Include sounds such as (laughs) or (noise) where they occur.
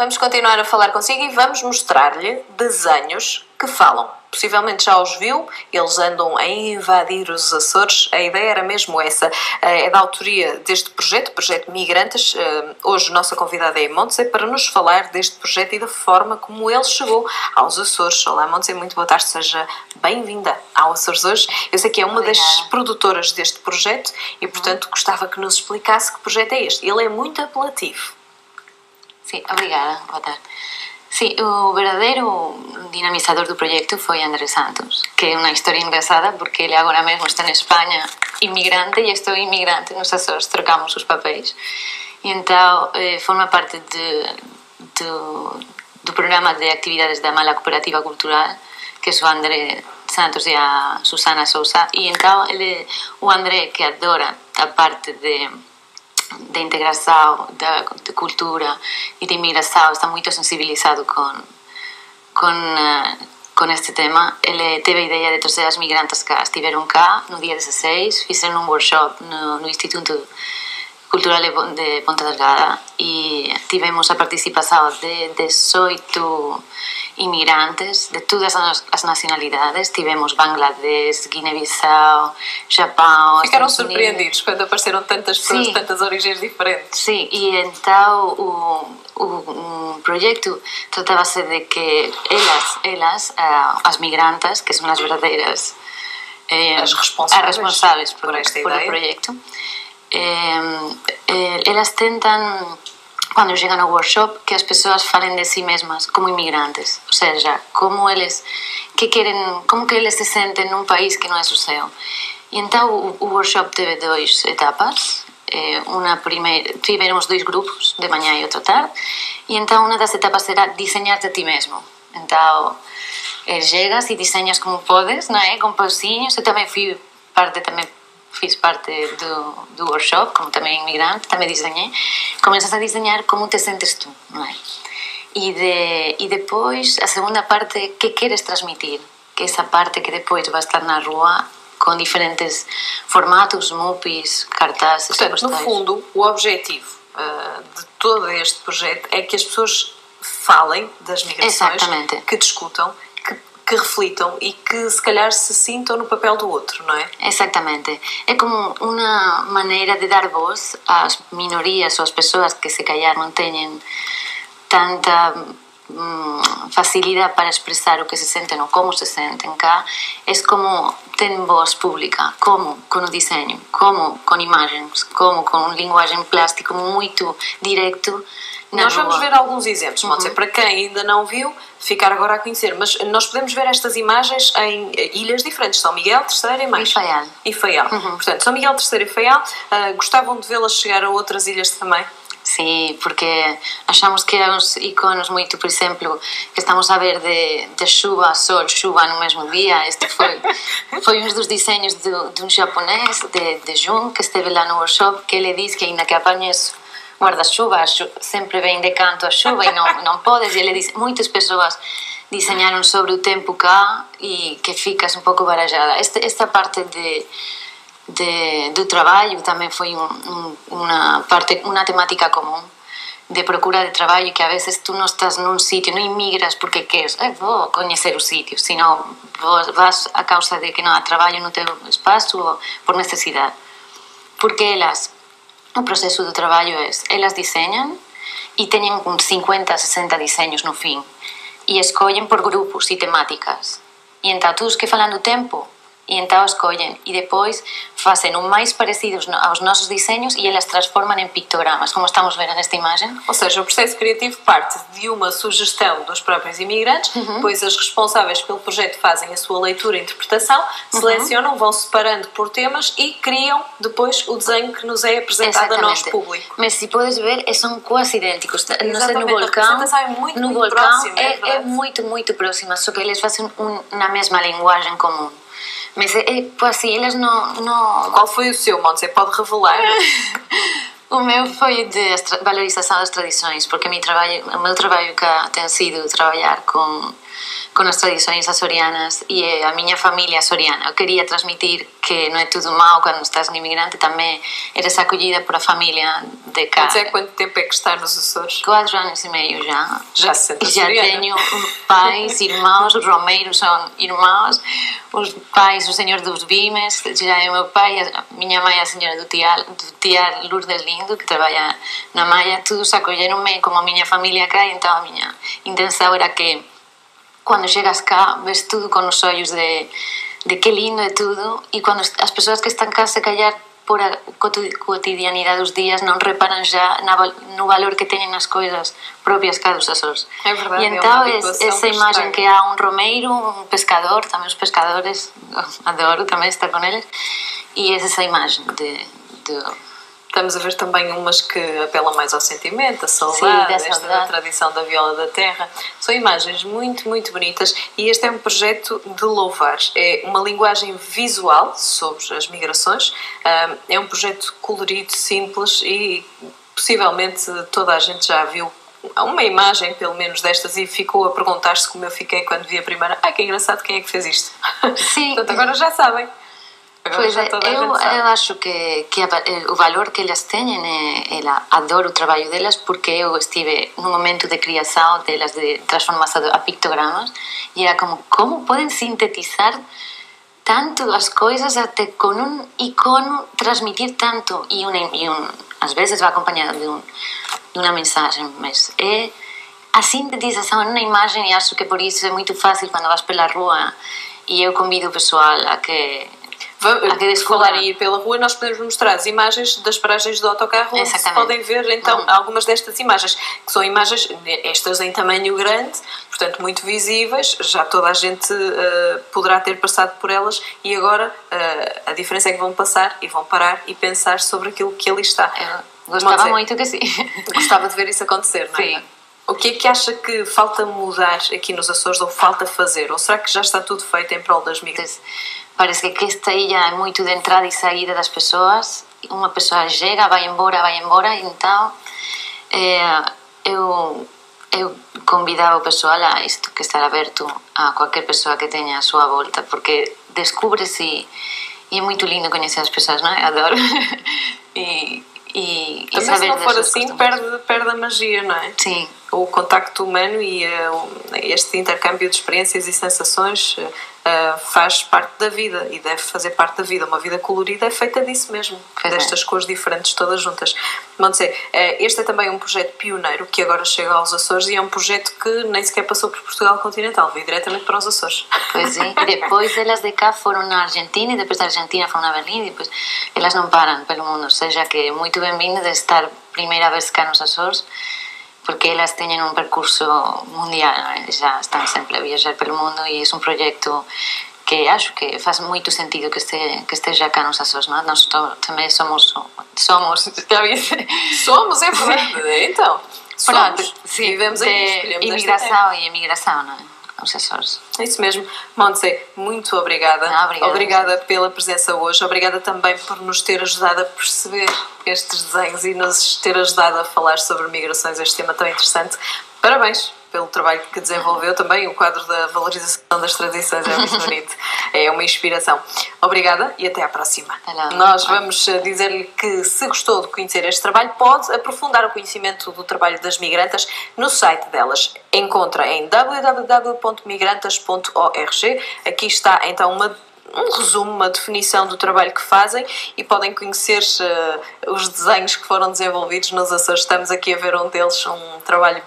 Vamos continuar a falar consigo e vamos mostrar-lhe desenhos que falam. Possivelmente já os viu, eles andam a invadir os Açores. A ideia era mesmo essa. Eh, é da autoria deste projeto, Projeto Migrantes. Eh, hoje, nossa convidada é Montse para nos falar deste projeto e da forma como ele chegou aos Açores. Olá, Montse, muito boa tarde, seja bem-vinda ao Açores hoje. Eu sei que é uma Obrigada. das produtoras deste projeto e, portanto, gostava que nos explicasse que projeto é este. Ele é muito apelativo. Sí, obrigada, boa tarde. Sí, o verdadeiro dinamizador do proxecto foi André Santos, que é unha historia engraçada porque ele agora mesmo está en España inmigrante e estou inmigrante nos Açores, trocamos os papéis. E então eh, forma parte de, do, do programa de actividades da Mala Cooperativa Cultural que é o André Santos e a Susana Sousa e então ele, o André que adora a parte de da integração, da, de cultura e de imigração, está muito sensibilizado com, com, uh, com este tema. Ele teve a ideia de trazer as migrantes cá. Estiveram cá no dia 16, fizeram um workshop no, no Instituto Cultural de Ponta Delgada e tivemos a participação de 18 inmigrantes de todas as nacionalidades. Tivemos Bangladesh, Guiné-Bissau, Japão. Ficaram surpreendidos quando apareceram tantas pessoas de tantas origens diferentes. Sim, e então o, o, o projeto tratava-se de que elas, elas as migrantes, que são as verdadeiras eh, as responsáveis, as responsáveis por, por, este por projeto, eh, eh, elas tentam quando chegam ao workshop que as pessoas falem de si mesmas como imigrantes, ou seja, como eles que querem, como que eles se sentem num país que não é o seu. E então o, workshop teve duas etapas. Eh, uma primeira, tivemos dois grupos, de manhã e outra tarde, e então uma das etapas era desenhar-te a ti mesmo. Então, eh, chegas e desenhas como podes, não é? Com pauzinhos. Eu também fui parte também fiz parte do, do workshop, como também imigrante, também desenhei, começas a desenhar como te sentes tu, não é? E, de, e depois, a segunda parte, que queres transmitir? Que essa parte que depois vai estar na rua com diferentes formatos, MUPIs, cartazes... Portanto, no fundo, o objetivo uh, de todo este projeto é que as pessoas falem das migrações, Exatamente. que discutam que reflitam e que se calhar se sintam no papel do outro, não é? Exatamente. É como uma maneira de dar voz às minorias ou às pessoas que se calhar não têm tanta hum, facilidade para expressar o que se sentem ou como se sentem cá, é como ter voz pública, como com o desenho, como com imagens, como com linguagem plástica muito direto nós vamos ver alguns exemplos, uhum. para quem ainda não viu, ficar agora a conhecer, mas nós podemos ver estas imagens em ilhas diferentes, São Miguel, Terceira e mais. E Faial. E Faial. Uhum. Portanto, São Miguel, Terceira e Faial, uh, gostavam de vê-las chegar a outras ilhas também? Sim, porque achamos que eram uns ícones muito, por exemplo, que estamos a ver de, de chuva, sol, chuva no mesmo dia. Este foi, (laughs) foi um dos desenhos de, de um japonês, de, de Jun, que esteve lá no workshop, que ele diz que ainda que apanhes guarda-chuva, sempre vem de canto a chuva e não, não podes. E ele diz, muitas pessoas desenharam sobre o tempo cá e que ficas um pouco barajada. Esta, esta parte de, de, do trabalho também foi um, um, uma, parte, uma temática comum de procura de trabalho que a vezes tu não estás num sítio, não imigras porque queres, eh, vou conhecer o sítio, senão vas a causa de que não há trabalho no teu espaço ou por necessidade. Porque elas o proceso do traballo é elas diseñan e teñen uns 50, 60 diseños no fin e escollen por grupos e temáticas. E en tatús que falan do tempo, e então escollen e depois facen o máis parecidos aos nosos diseños e elas transforman em pictogramas, como estamos vendo nesta imagem. Ou seja, o processo criativo parte de uma sugestão dos próprios imigrantes, uhum. depois as responsáveis pelo projeto fazem a sua leitura e interpretação, uhum. selecionam, vão separando por temas e criam depois o desenho que nos é apresentado a nós público. Mas se podes ver, são quase idênticos. Não sei, no vulcão, é muito, no muito vulcão próxima, é, é, é, muito, muito próxima, só que eles fazem um, na mesma linguagem comum. Mas é, é assim, elas não, não... Qual foi o seu? Você pode revelar? (laughs) O meu foi de valorização das tradições, porque o meu trabalho, o meu trabalho que tem sido trabalhar com com as tradições açorianas e a minha família açoriana. Eu queria transmitir que não é tudo mal quando estás no imigrante, também eres acolhida por a família de cá. Mas é quanto tempo é que está nos Açores? Quatro anos e meio já. Já se sente já tenho pais, irmãos, os Romeiros são irmãos, os pais, o senhor dos Bimes, já é meu pai, a minha mãe a senhora do Tiar, do Tiar Lourdes coñecido que traballa na Malla, todos acolleronme como a miña familia cá, e entón a miña intensa era que cando chegas cá ves tudo con os ollos de, de que lindo é tudo e cando as persoas que están cá se callar por a cotidianidade dos días non reparan xa na, no valor que teñen as coisas propias cada dos asos. É verdade, e entao é esa imagen que há un romeiro, un pescador, tamén os pescadores, (laughs) adoro tamén estar con eles, e é esa imagen de, de Estamos a ver também umas que apelam mais ao sentimento, a saudade, Sim, esta da tradição da viola da terra. São imagens muito, muito bonitas e este é um projeto de louvar. É uma linguagem visual sobre as migrações, é um projeto colorido, simples e possivelmente toda a gente já viu uma imagem, pelo menos, destas e ficou a perguntar-se como eu fiquei quando vi a primeira. Ai, que engraçado, quem é que fez isto? Sim. (laughs) Portanto, agora já sabem. Pois é, eu, eu acho que, que o valor que elas têm é, ela adoro o trabalho delas porque eu estive no momento de criação delas de transformação a pictogramas e era como como podem sintetizar tanto as coisas até com um icono transmitir tanto e, um, e um, às vezes vai acompanhado de, de uma mensagem mas é a sintetização numa imagem e acho que por isso é muito fácil quando vas pela rua e eu convido o pessoal a que Vamos, falar em ir pela rua, nós podemos mostrar as imagens das paragens do autocarro onde se podem ver então uhum. algumas destas imagens, que são imagens, estas em tamanho grande, portanto muito visíveis, já toda a gente uh, poderá ter passado por elas e agora uh, a diferença é que vão passar e vão parar e pensar sobre aquilo que ali está. Eu gostava dizer, muito que sim. Gostava de ver isso acontecer, não é? Sim. O que é que acha que falta mudar aqui nos Açores ou falta fazer? Ou será que já está tudo feito em prol das migrações? Parece que esta ilha é muito de entrada e saída das pessoas. Uma pessoa chega, vai embora, vai embora. Então, é, eu, eu convidava o pessoal a isto, que estar aberto a qualquer pessoa que tenha a sua volta, porque descubre-se e é muito lindo conhecer as pessoas, não é? Adoro. (laughs) e, e, Também e se não for assim, perde, perde a magia, não é? Sim. O contacto humano e uh, este intercâmbio de experiências e sensações uh, uh, faz parte da vida e deve fazer parte da vida. Uma vida colorida é feita disso mesmo, pois destas é. cores diferentes todas juntas. Montse, uh, este é também um projeto pioneiro que agora chega aos Açores e é um projeto que nem sequer passou por Portugal continental, veio diretamente para os Açores. Pois é, e depois elas de cá foram na Argentina e depois da Argentina foram a Berlim e depois elas não param pelo mundo, ou seja que é muito bem-vindo de estar primeira vez cá nos Açores porque elas têm um percurso mundial, já estão sempre a viajar pelo mundo e é um projeto que acho que faz muito sentido que, este, que esteja cá nos Açores, não? Nós também somos, somos, (laughs) somos, é verdade, então, somos, Pronto, sim, vivemos aqui, imigração e imigração, não é? É isso mesmo. Montse, muito obrigada. Não, obrigada. Obrigada pela presença hoje. Obrigada também por nos ter ajudado a perceber estes desenhos e nos ter ajudado a falar sobre migrações, este tema tão interessante. Parabéns pelo trabalho que desenvolveu também o quadro da valorização das tradições é muito (laughs) bonito. É uma inspiração. Obrigada e até à próxima. Lá, nós vamos eh, dizer-lhe que se gostou de conhecer este trabalho pode aprofundar o conhecimento do trabalho das migrantas no site delas. Encontra em www.migrantas.org aqui está então uma um resumo, uma definição do trabalho que fazem e podem conhecer uh, os desenhos que foram desenvolvidos nos Açores. Estamos aqui a ver um deles, um trabalho